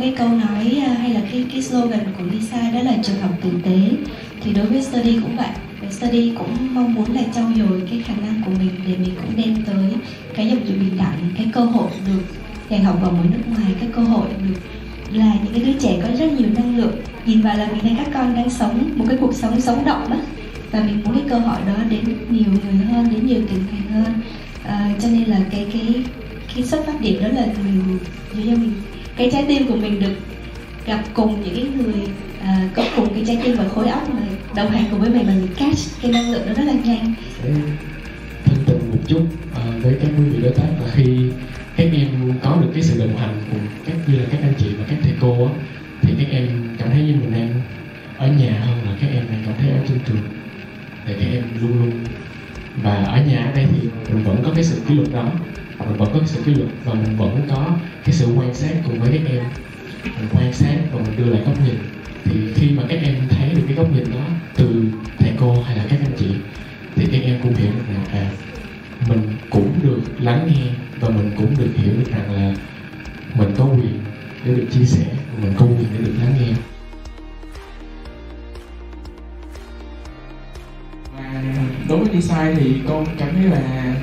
cái câu nói à, hay là cái cái slogan của Lisa đó là trường học tử tế. Thì đối với study cũng vậy. Study cũng mong muốn là trau dồi cái khả năng của mình để mình cũng đem tới cái giáo dục bình đẳng cái cơ hội được dạy học ở nước ngoài cái cơ hội được là những cái đứa trẻ có rất nhiều năng lượng. Nhìn vào là mình thấy các con đang sống một cái cuộc sống sống động đó và mình muốn cái cơ hội đó đến nhiều người hơn đến nhiều tỉnh thành hơn. À, cho nên là cái cái cái xuất phát điểm đó là mình cho mình cái trái tim của mình được gặp cùng những cái người à, có cùng cái trái tim và khối óc mà đồng hành cùng với mình và mình catch cái năng lượng đó rất là nhanh. Sẽ thân tình một chút uh, với các quý vị đối tác và khi các em có được cái sự đồng hành cùng các như là các anh chị và các thầy cô á, thì các em cảm thấy như mình đang ở nhà hơn là các em đang cảm thấy ở trên trường. Thì các em luôn luôn và ở nhà ở đây thì mình vẫn có cái sự kỷ luật đó. Mình vẫn có cái sự kỷ luật và mình vẫn có cái sự quan sát cùng với các em. Mình quan sát và mình đưa lại góc nhìn. Thì khi mà các em thấy được cái góc nhìn đó từ thầy cô hay là các anh chị, thì các em cũng hiểu được rằng à mình cũng được lắng nghe và mình cũng được hiểu được rằng là mình có quyền để được chia sẻ, mình có đối với design thì con cảm thấy là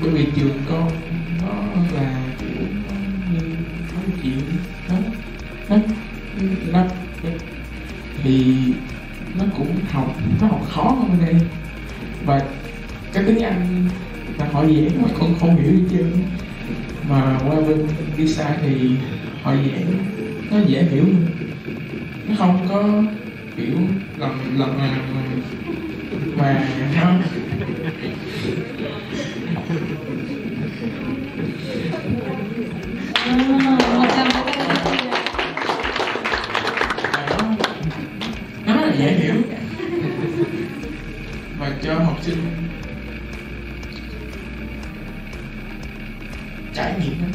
bởi vì trường con nó là kiểu nó như nói chuyện nó nó nó thì nó cũng học, nó học khó hơn bên đây và cái tiếng anh là họ dễ mà con không hiểu gì chứ mà qua bên design thì họ dễ, nó dễ hiểu nó không có kiểu lần lần nào mà mà nó rất là dễ hiểu. Và cho học sinh trải nghiệm đó.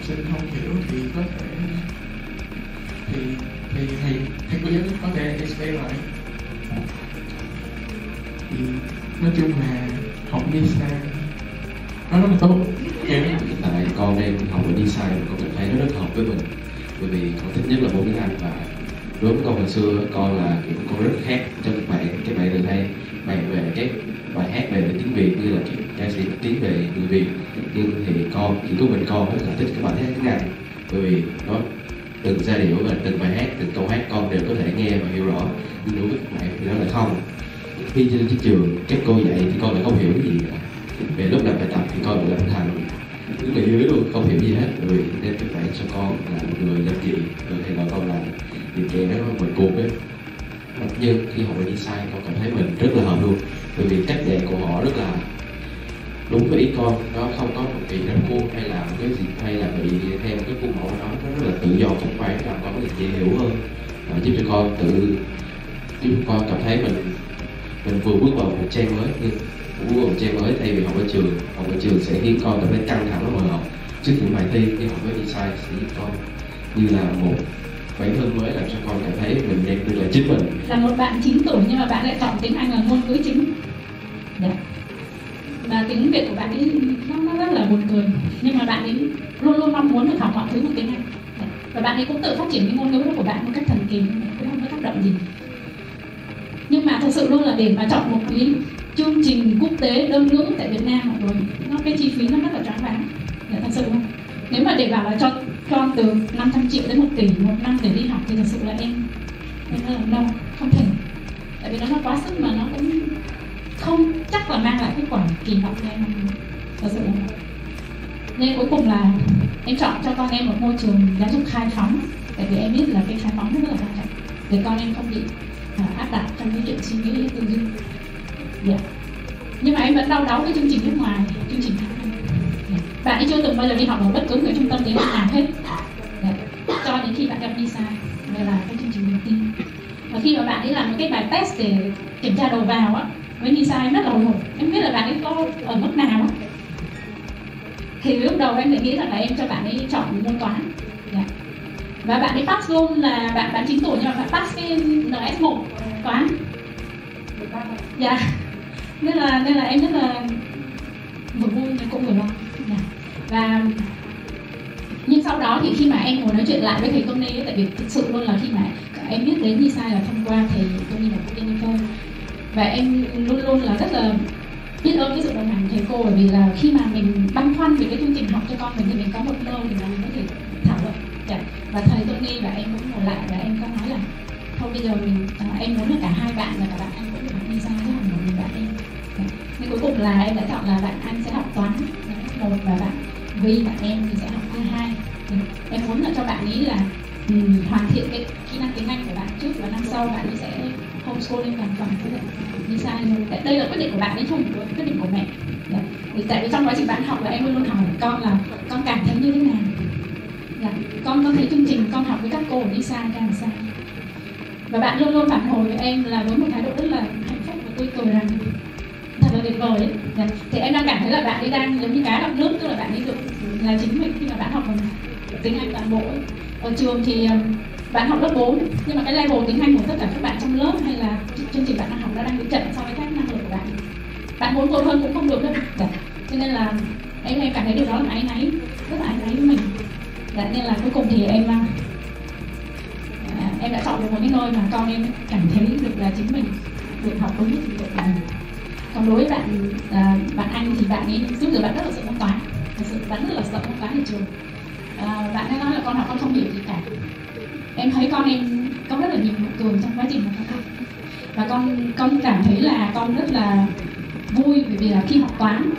Học sinh không hiểu thì có thể thì thì thầy thầy cô giáo có thể explain lại thì nói chung là học đi sai. Nó rất là tốt. Kiểu hiện tại con đang học ở design và con cảm thấy nó rất hợp với mình. Bởi vì con thích nhất là môn tiếng Anh và đối với con hồi xưa con là kiểu con rất khác. Cho các bạn các bạn từ đây bạn về các bài hát về tiếng Việt, như là ca sĩ tiếng về người Việt nhưng thì con chỉ có mình con rất là thích các bài hát tiếng Anh bởi vì nó từng giai điệu và từng bài hát, từng câu hát con đều có thể nghe và hiểu rõ. Nhưng đối với các bạn thì nó là không. Khi trên cái trường, các cô dạy thì con lại không hiểu cái gì cả. Về lúc làm bài tập thì con lại làm thành đứng là dưới luôn, không hiểu gì hết. Bởi vì nên các bạn cho con là một người giám thị rồi thầy gọi con là thì kẻ đó mình cuộc ấy. Nhưng khi học đi sai, con cảm thấy mình rất là hợp luôn bởi vì cách dạy của họ rất là đúng với ý con. Nó không có một kỳ ranh khuôn hay là một cái gì, hay là bị theo cái khuôn mẫu đó, nó rất là tự do phóng khoáng và con có thể dễ hiểu hơn. Và giúp cho con tự giúp con cảm thấy mình mình vừa bước vào một trang mới, nhưng bước vào một trang mới thay vì học ở trường, học ở trường sẽ khiến con cảm thấy căng thẳng và rồi học trước những bài thi, nhưng học với design sẽ giúp con như là một bản thân mới làm cho con cảm thấy mình đang được là chính mình. Là một bạn 9 tuổi nhưng mà bạn lại chọn tiếng Anh là ngôn ngữ chính. Dạ. Yeah. và tiếng Việt của bạn ấy nó, nó rất là buồn cười. Nhưng mà bạn ấy luôn luôn mong muốn được học mọi thứ bằng tiếng Anh. Yeah. và bạn ấy cũng tự phát triển cái ngôn ngữ của bạn một cách thần kỳ cũng không có tác động gì. Nhưng mà thật sự luôn là để mà chọn một cái chương trình quốc tế đơn ngữ tại Việt Nam rồi nó cái chi phí nó rất là choáng váng. Dạ, thật sự không nếu mà để bảo là cho con từ 500 triệu đến 1 tỷ, một năm để đi học thì thật sự là em em là đâu không thể. Tại vì nó nó quá sức mà nó cũng không, chắc là mang lại kết quả kỳ vọng cho em. Thật sự là nên cuối cùng là em chọn cho con em một môi trường giáo dục khai phóng, tại vì em biết là cái khai phóng rất là quan trọng, để con em không bị à, áp đặt trong cái chuyện suy nghĩ tư duy. Yeah. nhưng mà em vẫn đau đáu cái chương trình nước ngoài, chương trình bạn ấy chưa từng bao giờ đi học ở bất cứ một cái trung tâm tiếng Anh nào hết. Đấy. cho đến khi bạn gặp visa đây là cái chương trình đầu tiên. Và khi mà bạn ấy làm một cái bài test để kiểm tra đầu vào á, với visa em rất là hồi hộp em biết là bạn ấy có ở mức nào á. Thì lúc đầu em lại nghĩ rằng là em cho bạn ấy chọn môn toán. Đấy. và bạn ấy pass luôn là bạn bạn chính tuổi nhưng mà bạn pass cái NS1 toán. Dạ. Nên là nên là em rất là em cũng vừa lo và nhưng sau đó thì khi mà em ngồi nói chuyện lại với thầy Tony ấy, tại vì thực sự luôn là khi mà em biết đến Nisa là thông qua thầy Tony và cô Jennifer. Và em luôn luôn là rất là biết ơn cái sự đồng hành của thầy cô bởi vì là khi mà mình băn khoăn về cái chương trình học cho con mình thì mình có một nơi thì mình có thể thảo luận. Dạ. Và thầy Tony và em cũng ngồi lại và em có nói là thôi bây giờ mình à, em muốn là cả hai bạn và cả bạn anh cũng được đi ra chứ không một mình bạn em. Dạ. Nên cuối cùng là em đã chọn là bạn anh sẽ học toán một và bạn Vi bạn em thì sẽ học A2 thì em muốn là cho bạn ý là um, hoàn thiện cái kỹ năng tiếng Anh của bạn trước và năm sau bạn ấy sẽ homeschooling hoàn toàn cái được đi sai luôn tại đây là quyết định của bạn ấy không phải quyết định của mẹ. Đấy. Thì tại vì trong quá trình bạn học là em luôn luôn hỏi con là con cảm thấy như thế nào? Là con có thấy chương trình con học với các cô đi sai ra làm sao và bạn luôn luôn phản hồi với em là với một thái độ rất là hạnh phúc và tươi cười rằng là tuyệt vời ấy. Dạ. Thì em đang cảm thấy là bạn ấy đang giống như cá lọc nước tức là bạn ấy được là chính mình khi mà bạn học tiếng Anh toàn bộ ấy. ở trường thì ờ, bạn học lớp 4 nhưng mà cái level tiếng Anh của tất cả các bạn trong lớp hay là chương trình bạn đang học nó đang bị chậm so với các năng lực của bạn bạn muốn tốt hơn cũng không được đâu dạ. cho nên là em em cảm thấy điều đó là áy náy rất là áy náy với mình dạ, nên là cuối cùng thì em à, em đã chọn được một cái nơi mà con em cảm thấy được là chính mình được học đúng trình độ của mình còn đối với bạn à, bạn anh thì bạn ấy giúp được bạn rất là sợ môn toán. Thật sự bạn rất là sợ môn toán ở trường. À, bạn ấy nói là con học con không hiểu gì cả. Em thấy con em có rất là nhiều nụ cười trong quá trình mà con học và con con cảm thấy là con rất là vui bởi vì là khi học toán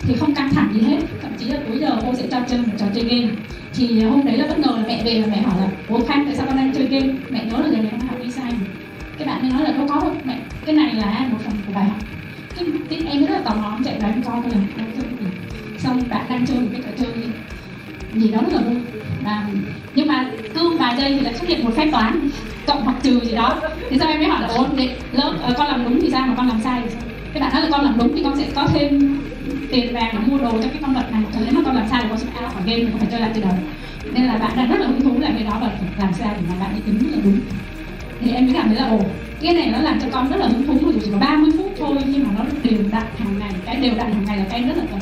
thì không căng thẳng gì hết. Thậm chí là cuối giờ cô sẽ cho chơi một trò chơi game. Thì hôm đấy là bất ngờ là mẹ về và mẹ hỏi là bố khanh tại sao con đang chơi game? Mẹ nhớ là giờ này con học đi sai cái bạn ấy nói là có có đâu mẹ cái này là một phần của bài học cái, cái em rất là tò mò chạy vào em coi coi là đâu chơi gì xong bạn đang chơi một cái trò chơi gì đó rất là vui. Và nhưng mà cứ vài giây thì lại xuất hiện một phép toán cộng hoặc trừ gì đó. Thì sau em mới hỏi là ủa lớp uh, con làm đúng thì sao mà con làm sai? Thì sao cái bạn nói là con làm đúng thì con sẽ có thêm tiền vàng để mua đồ cho cái con vật này còn nếu mà con làm sai thì con sẽ out khỏi game con phải chơi lại từ đầu. Nên là bạn đang rất là hứng thú làm cái đó và làm sao để mà bạn ấy tính là đúng thì em mới cảm thấy là, ồ, cái này nó làm cho con rất là hứng thú dù chỉ có 30 phút thôi, nhưng mà nó đều đặn hàng ngày, cái đều đặn hàng ngày là cái em rất là cần.